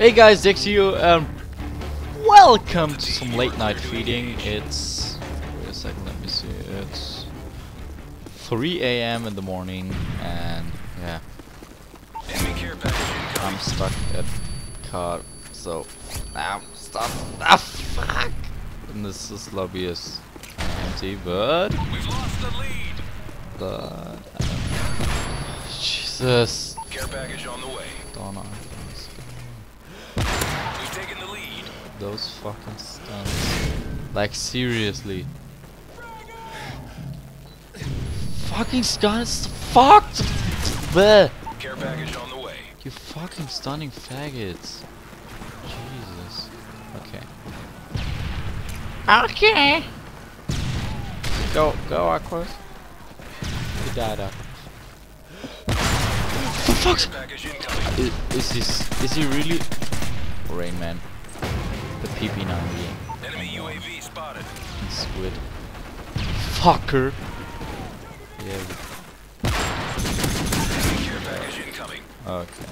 Hey guys, Dixie, um, welcome to some late night feeding. It's wait a second, let me see. It's 3 a.m. in the morning, and yeah, I'm stuck at car, so I'm stuck. Ah, fuck! And this, this lobby is empty, but We've lost the lead. but Jesus, Care package on the way. Donna. We've taken the lead. Those fucking stunts. Like seriously. Fucking stunts fucked Bleh. Care package on the way. You fucking stunning faggots. Jesus. Okay. Okay. Go go Aquas. You died Aquas. For fuck's Care is, is this is he really Rain Man? The PP90 Enemy UAV spotted. squid. Fucker. Yeah. Care package incoming. Okay.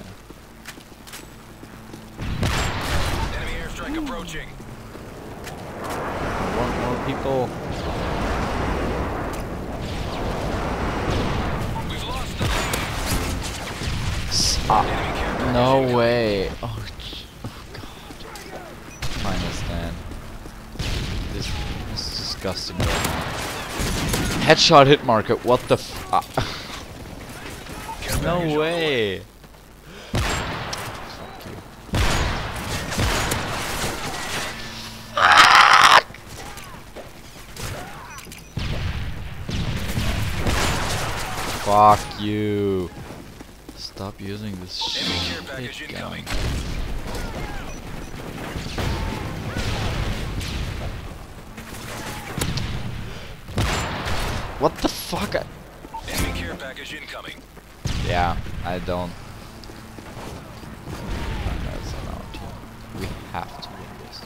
Enemy airstrike approaching. One more people. We've lost the lead. S- ah, Enemy care package no way. Oh, oh god. Final stand. This is disgusting now. Headshot hit marker. What the f? ah. Care package on no way. Fuck you. Fuck you. Stop using this shit gun. What the fuck? Enemy care package incoming. yeah, I don't. We have to win this.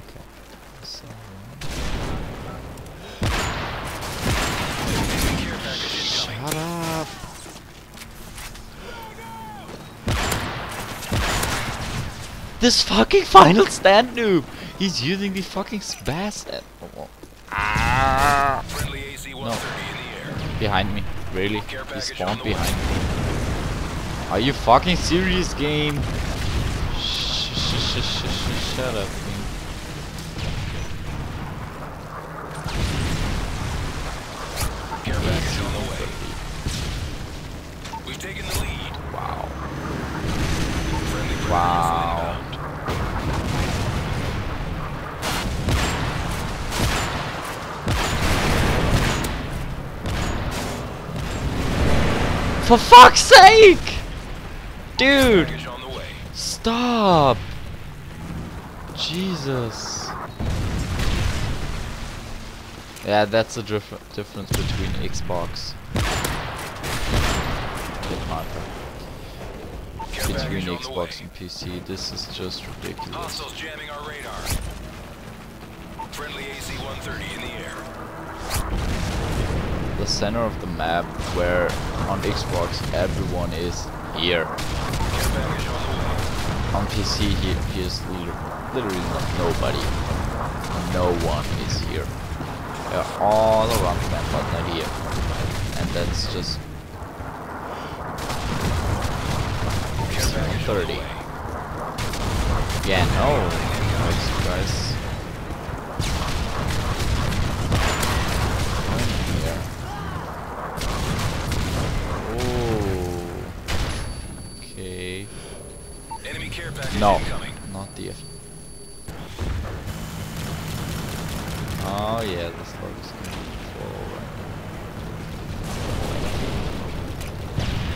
Okay. So. Enemy care package incoming. Shut up. This fucking final stand noob! He's using the fucking SPAS. Friendly AC-130 in the air. Behind me. Really? He spawned behind me. Are you fucking serious, game? Sh sh sh sh sh shut up, game. Wow. Wow. For fuck's sake! Dude! Package on the way. Stop! Jesus. Yeah, that's the dif difference between Xbox. Between package on the way. Xbox and PC. This is just ridiculous. Hostiles jamming our radar. Friendly AC-130 in the air. The center of the map where on Xbox everyone is here. On PC he, he is literally no- nobody. No one is here. They're all around the map but not here. And that's just Care package on the 30. Yeah, no. Guys. Enemy care package No, incoming. not the F. Oh yeah, this log is gonna be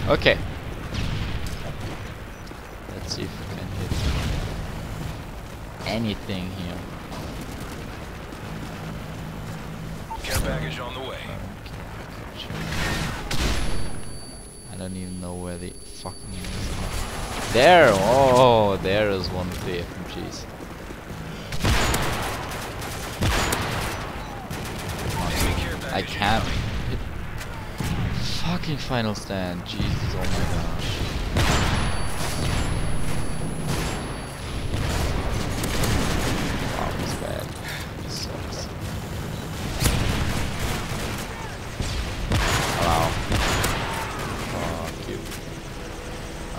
right. Okay. Let's see if we can hit anything here. Care package on the way. I don't even know where the fucking are. There! Oh, there is one of the FMGs. I can't. Fucking final stand. Jesus, oh my gosh.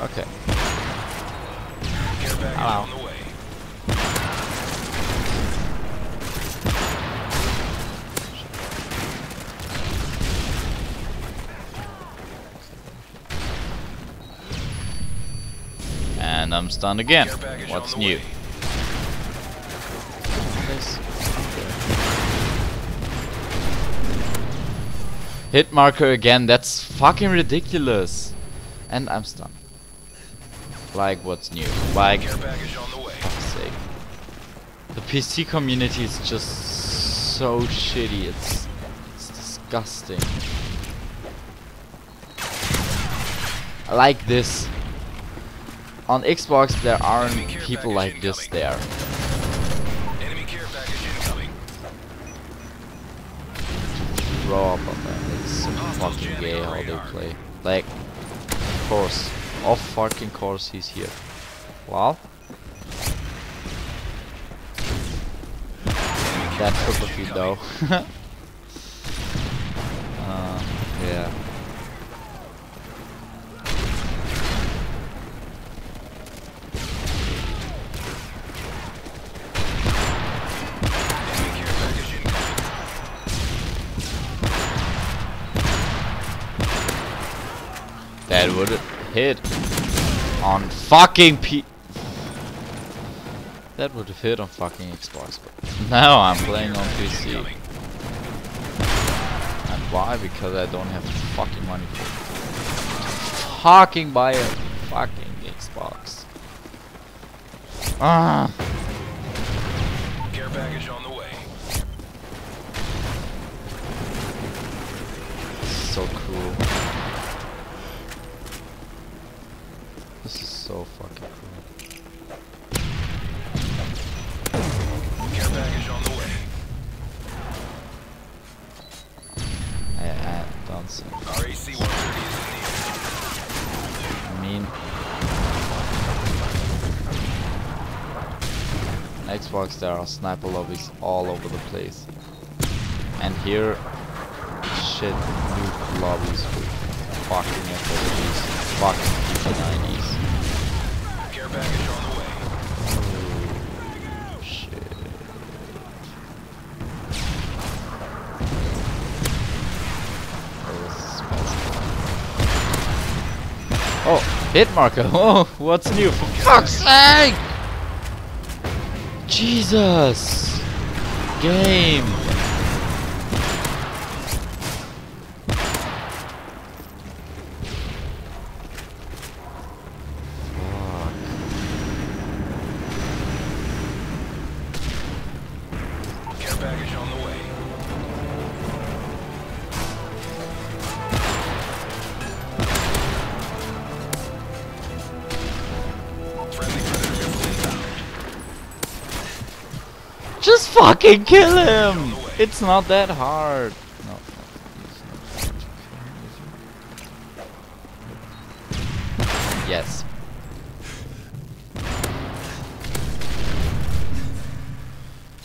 Okay. Care package Hello. on the way. And I'm stunned again. What's new? way. Hit marker again, that's fucking ridiculous. And I'm stunned. Like what's new? Like Care package on the way. sake. The PC community is just so shitty. It's it's disgusting. I like this. On Xbox there aren't people like this there. Enemy care package incoming. Grow up on that. It's so fucking gay how they play. Like, of course, of fucking course he's here. Well, that triple feed though. uh, yeah. That would hit on fucking P. That would have hit on fucking Xbox, but now I'm playing on PC. And why? Because I don't have fucking money for it. Fucking buy a fucking Xbox. Ah, Care package on the way. so cool. Xbox there are sniper lobbies all over the place, and here, shit, nuke lobbies with fucking FLGs, fucking P90s. Care package on the way. Oh, shit. Oh, this is spicy. Oh, hit marker. Oh, what's new? For fuck's sake! Jesus! Game! Just fucking kill him! It's not that hard. No. Yes.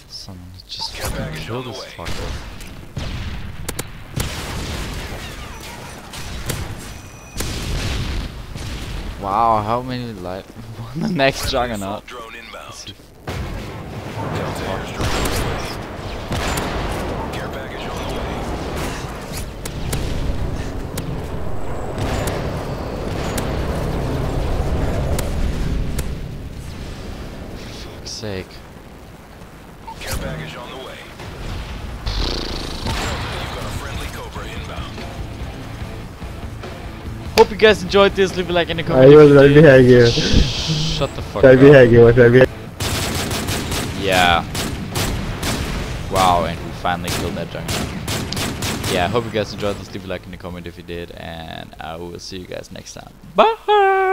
Someone just Care fucking kill this fucker. Wow, how many life? the next juggernaut. Sake. Care package on the way. Delta, you've got a friendly Cobra inbound. Hope you guys enjoyed this. Leave a like in the comments. I comment. if was you right did. behind you. Shut the fuck Right up. behind you, was right behind Yeah. Wow, and we finally killed that juggernaut. Yeah, I hope you guys enjoyed this. Leave a like in the comment if you did, and I will see you guys next time. Bye!